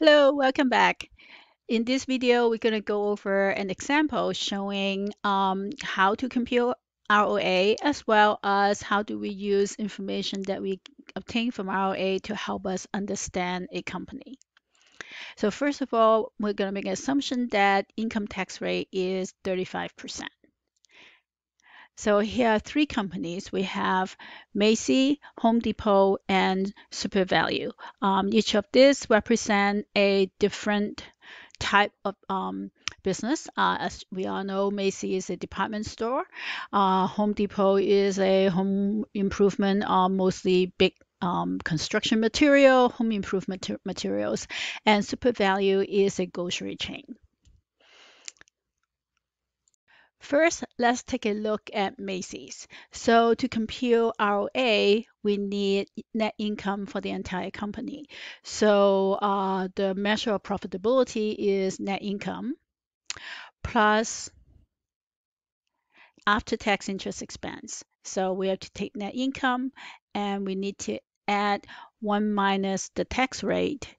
Hello, welcome back. In this video, we're going to go over an example showing um, how to compute ROA as well as how do we use information that we obtain from ROA to help us understand a company. So first of all, we're going to make an assumption that income tax rate is 35%. So here are three companies. We have Macy, Home Depot, and SuperValu. Um, each of these represent a different type of um, business. Uh, as we all know, Macy is a department store. Uh, home Depot is a home improvement, uh, mostly big um, construction material, home improvement materials, and SuperValu is a grocery chain. First, let's take a look at Macy's. So to compute ROA, we need net income for the entire company. So uh, the measure of profitability is net income plus after-tax interest expense. So we have to take net income and we need to add 1 minus the tax rate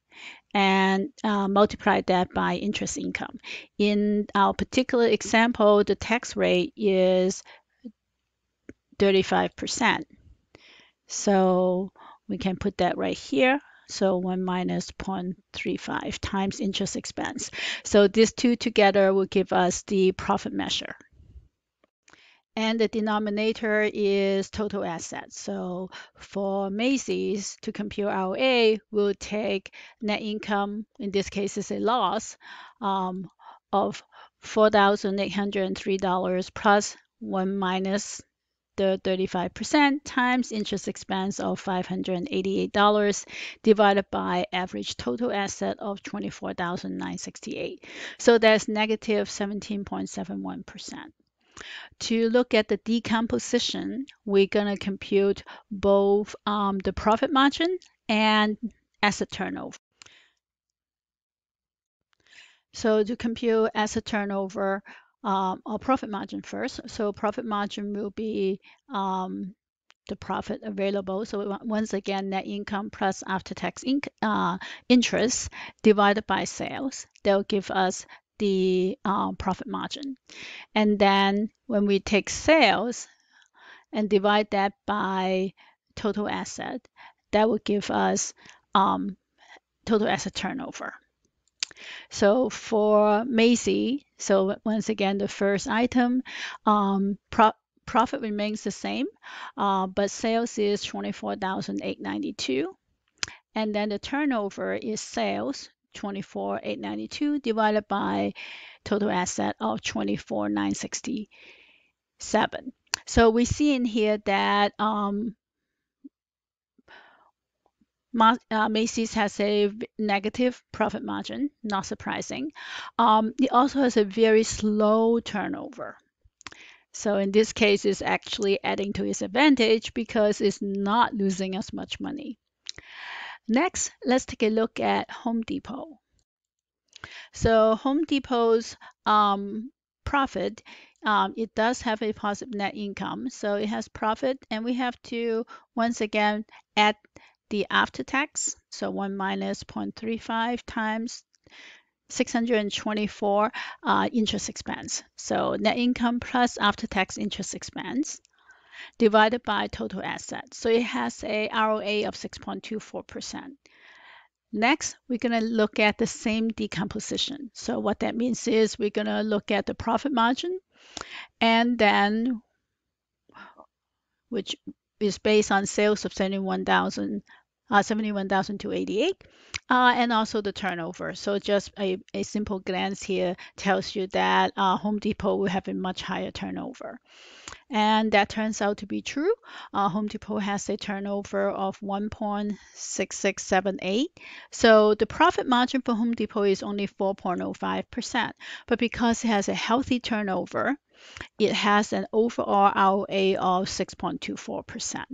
and uh, multiply that by interest income. In our particular example, the tax rate is 35%. So we can put that right here. So 1 minus 0.35 times interest expense. So these two together will give us the profit measure and the denominator is total assets. So for Macy's to compute ROA, we'll take net income, in this case is a loss, um, of $4,803 plus 1 minus the 35% times interest expense of $588 divided by average total asset of 24,968. So that's negative 17.71%. To look at the decomposition, we're going to compute both um, the profit margin and asset turnover. So to compute asset turnover um, or profit margin first, so profit margin will be um, the profit available. So once again, net income plus after-tax uh, interest divided by sales. They'll give us the uh, profit margin. And then when we take sales and divide that by total asset, that will give us um, total asset turnover. So for Macy, so once again, the first item, um, pro profit remains the same, uh, but sales is 24,892. And then the turnover is sales 24,892 divided by total asset of 24,967. So we see in here that um, uh, Macy's has a negative profit margin, not surprising. Um, it also has a very slow turnover. So in this case, it's actually adding to its advantage because it's not losing as much money. Next, let's take a look at Home Depot. So Home Depot's um, profit, um, it does have a positive net income. So it has profit and we have to, once again, add the after tax. So 1 minus 0.35 times 624 uh, interest expense. So net income plus after tax interest expense divided by total assets. So it has a ROA of 6.24%. Next, we're going to look at the same decomposition. So what that means is we're going to look at the profit margin and then which is based on sales of 71,000 uh, 71,288 uh, and also the turnover. So just a, a simple glance here tells you that uh, Home Depot will have a much higher turnover. And that turns out to be true. Uh, Home Depot has a turnover of 1.6678. So the profit margin for Home Depot is only 4.05%. But because it has a healthy turnover, it has an overall ROA of 6.24%.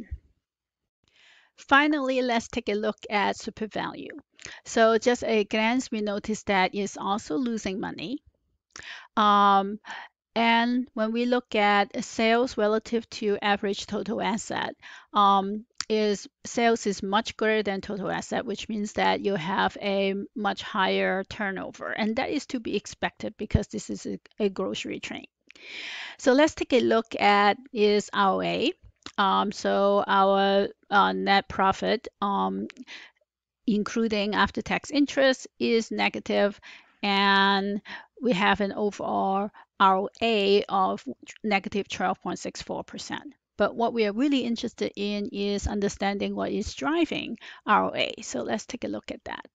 Finally, let's take a look at SuperValu. So just a glance, we notice that it's also losing money. Um, and when we look at sales relative to average total asset, um, is sales is much greater than total asset, which means that you have a much higher turnover. And that is to be expected because this is a, a grocery chain. So let's take a look at is ROA. Um, so our uh, net profit, um, including after-tax interest, is negative, and we have an overall ROA of negative 12.64%. But what we are really interested in is understanding what is driving ROA. So let's take a look at that.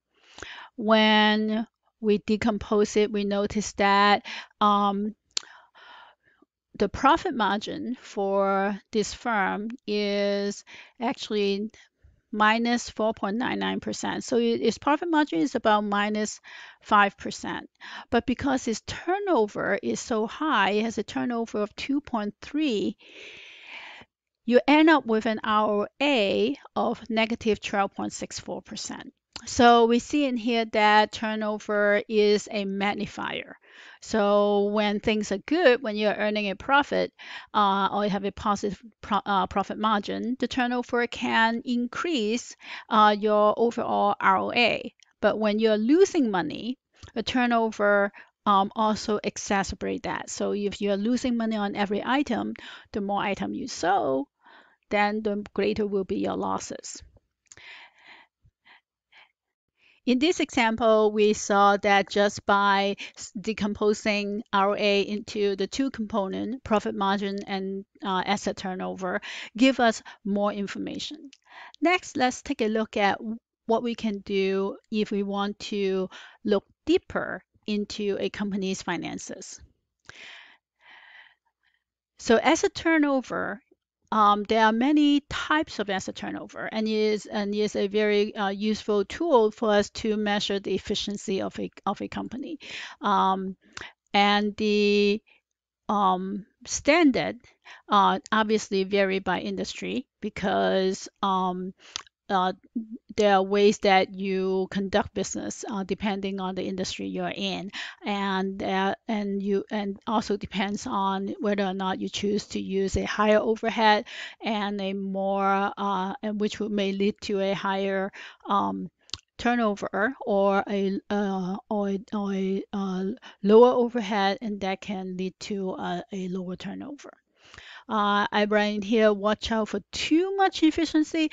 When we decompose it, we notice that um, the profit margin for this firm is actually minus 4.99%. So its profit margin is about minus 5%. But because its turnover is so high, it has a turnover of 2.3, you end up with an ROA of negative 12.64%. So we see in here that turnover is a magnifier. So when things are good, when you're earning a profit uh, or you have a positive pro uh, profit margin, the turnover can increase uh, your overall ROA. But when you're losing money, the turnover um, also exacerbate that. So if you're losing money on every item, the more item you sell, then the greater will be your losses. In this example, we saw that just by decomposing ROA into the two component, profit margin and uh, asset turnover, give us more information. Next, let's take a look at what we can do if we want to look deeper into a company's finances. So asset turnover um, there are many types of asset turnover, and is and is a very uh, useful tool for us to measure the efficiency of a of a company. Um, and the um, standard uh, obviously vary by industry because um, uh, there are ways that you conduct business uh, depending on the industry you're in, and uh, and you and also depends on whether or not you choose to use a higher overhead and a more uh, and which may lead to a higher um, turnover or a uh, or, or a uh, lower overhead, and that can lead to a, a lower turnover. Uh, I write here, watch out for too much efficiency.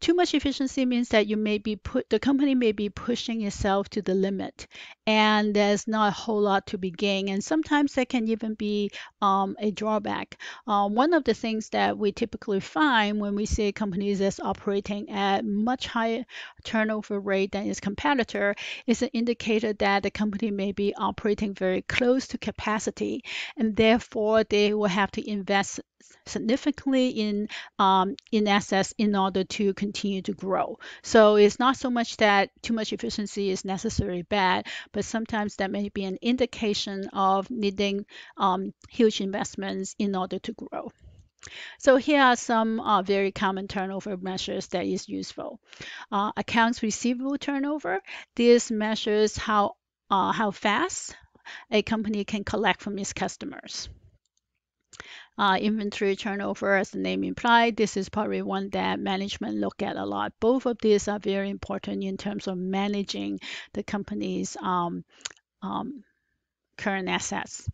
Too much efficiency means that you may be put, the company may be pushing itself to the limit and there's not a whole lot to be gained. And sometimes that can even be um, a drawback. Uh, one of the things that we typically find when we see companies that's operating at much higher turnover rate than its competitor is an indicator that the company may be operating very close to capacity and therefore they will have to invest significantly in um, in assets in order to continue to grow. So it's not so much that too much efficiency is necessarily bad, but sometimes that may be an indication of needing um, huge investments in order to grow. So here are some uh, very common turnover measures that is useful. Uh, accounts receivable turnover. This measures how uh, how fast a company can collect from its customers. Uh, inventory turnover, as the name implied, this is probably one that management look at a lot. Both of these are very important in terms of managing the company's um, um, current assets.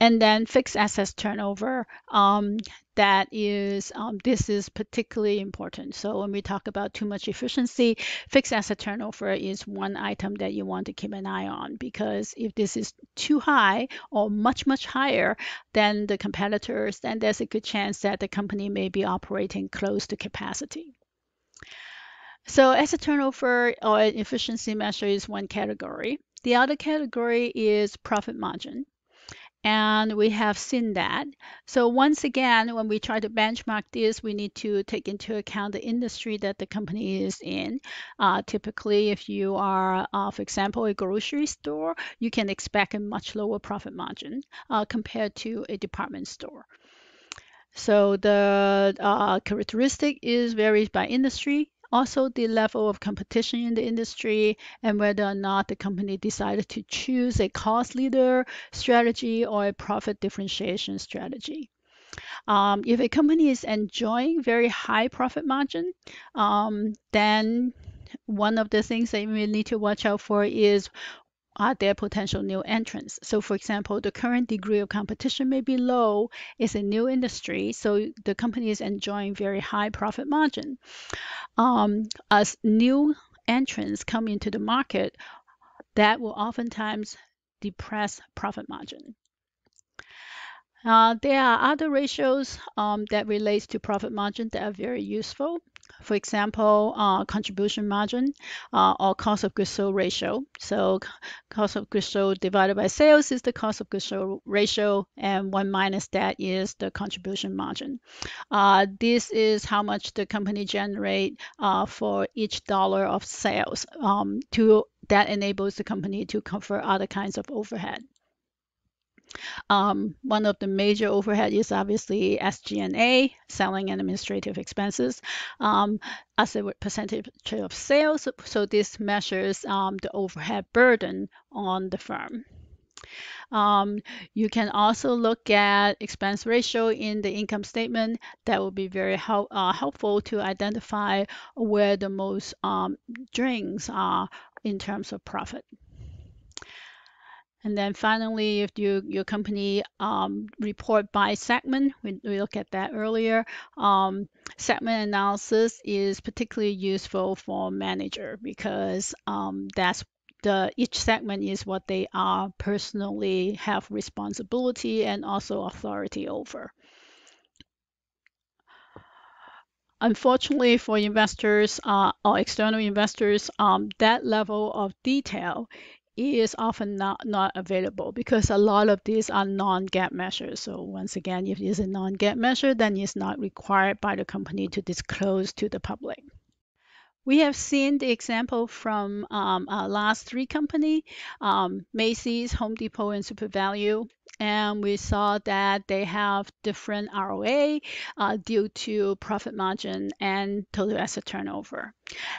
And then fixed assets turnover, um, that is, um, this is particularly important. So when we talk about too much efficiency, fixed asset turnover is one item that you want to keep an eye on because if this is too high or much, much higher than the competitors, then there's a good chance that the company may be operating close to capacity. So asset turnover or efficiency measure is one category. The other category is profit margin and we have seen that. So once again, when we try to benchmark this, we need to take into account the industry that the company is in. Uh, typically, if you are, uh, for example, a grocery store, you can expect a much lower profit margin uh, compared to a department store. So the uh, characteristic is varies by industry also the level of competition in the industry and whether or not the company decided to choose a cost leader strategy or a profit differentiation strategy. Um, if a company is enjoying very high profit margin, um, then one of the things that we need to watch out for is are there potential new entrants? So, for example, the current degree of competition may be low. It's a new industry, so the company is enjoying very high profit margin. Um, as new entrants come into the market, that will oftentimes depress profit margin. Uh, there are other ratios um, that relates to profit margin that are very useful. For example, uh, contribution margin uh, or cost of goods sold ratio. So cost of goods sold divided by sales is the cost of goods sold ratio, and one minus that is the contribution margin. Uh, this is how much the company generate uh, for each dollar of sales. Um, to that enables the company to cover other kinds of overhead. Um, one of the major overhead is obviously SG&A, selling and administrative expenses, um, as a percentage of sales. So this measures um, the overhead burden on the firm. Um, you can also look at expense ratio in the income statement. That will be very help, uh, helpful to identify where the most um, drains are in terms of profit. And then finally, if you, your company um, report by segment, we, we looked at that earlier. Um, segment analysis is particularly useful for manager because um, that's the each segment is what they are personally have responsibility and also authority over. Unfortunately for investors uh, or external investors, um, that level of detail is often not, not available because a lot of these are non-GAAP measures. So once again, if it is a non-GAAP measure, then it's not required by the company to disclose to the public. We have seen the example from um, our last three company, um, Macy's, Home Depot, and SuperValu. And we saw that they have different ROA uh, due to profit margin and total asset turnover.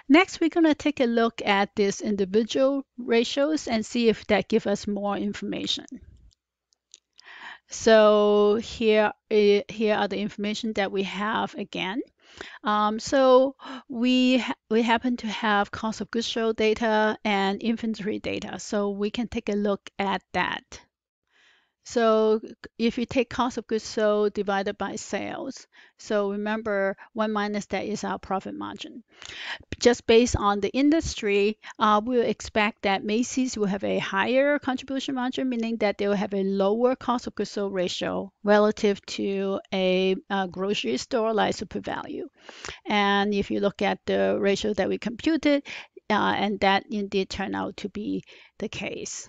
Next, we're going to take a look at these individual ratios and see if that gives us more information. So here, eh, here are the information that we have again. Um, so we we happen to have cost of goods sold data and inventory data, so we can take a look at that. So if you take cost of goods sold divided by sales, so remember one minus that is our profit margin. Just based on the industry, uh, we'll expect that Macy's will have a higher contribution margin, meaning that they will have a lower cost of goods sold ratio relative to a, a grocery store like SuperValu. And if you look at the ratio that we computed, uh, and that indeed turned out to be the case.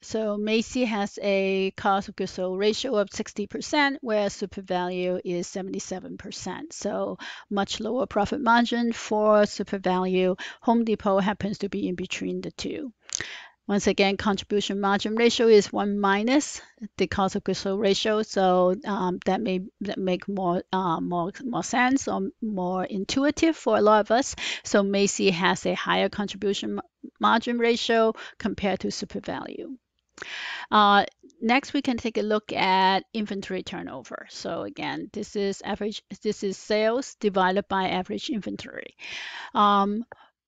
So Macy has a cost of goods sold ratio of 60%, whereas SuperValu is 77%. So much lower profit margin for SuperValu. Home Depot happens to be in between the two. Once again, contribution margin ratio is one minus the cost of goods sold ratio. So um, that may make more uh, more more sense or more intuitive for a lot of us. So Macy has a higher contribution margin ratio compared to SuperValu. Uh, next, we can take a look at inventory turnover. So again, this is average. This is sales divided by average inventory. Um,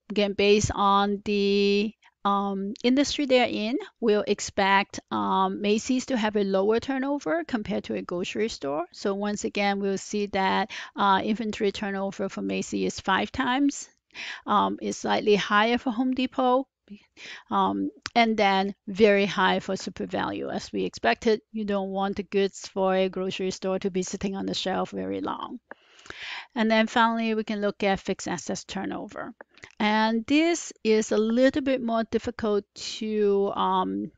again, based on the um, industry they're in, we'll expect um, Macy's to have a lower turnover compared to a grocery store. So once again, we'll see that uh, inventory turnover for Macy's is five times. Um, is slightly higher for Home Depot. Um, and then very high for SuperValu. As we expected, you don't want the goods for a grocery store to be sitting on the shelf very long. And then finally, we can look at fixed assets turnover. And this is a little bit more difficult to um,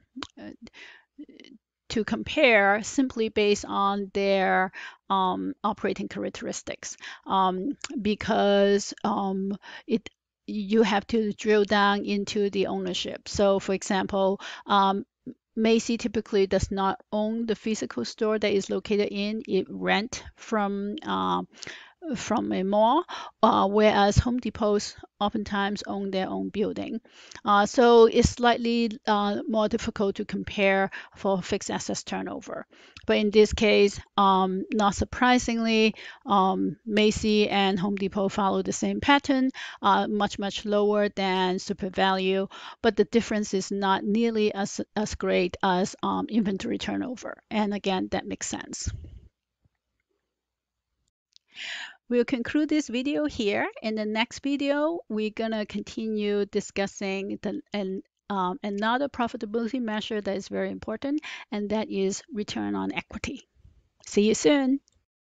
to compare simply based on their um, operating characteristics um, because um, it you have to drill down into the ownership. So, for example, um, Macy typically does not own the physical store that is located in. It rent from uh, from a mall, uh, whereas Home Depots oftentimes own their own building. Uh, so it's slightly uh, more difficult to compare for fixed assets turnover. But in this case, um, not surprisingly, um, Macy and Home Depot follow the same pattern, uh, much, much lower than SuperValu, but the difference is not nearly as, as great as um, inventory turnover. And again, that makes sense. We'll conclude this video here. In the next video, we're gonna continue discussing the, um, another profitability measure that is very important, and that is return on equity. See you soon.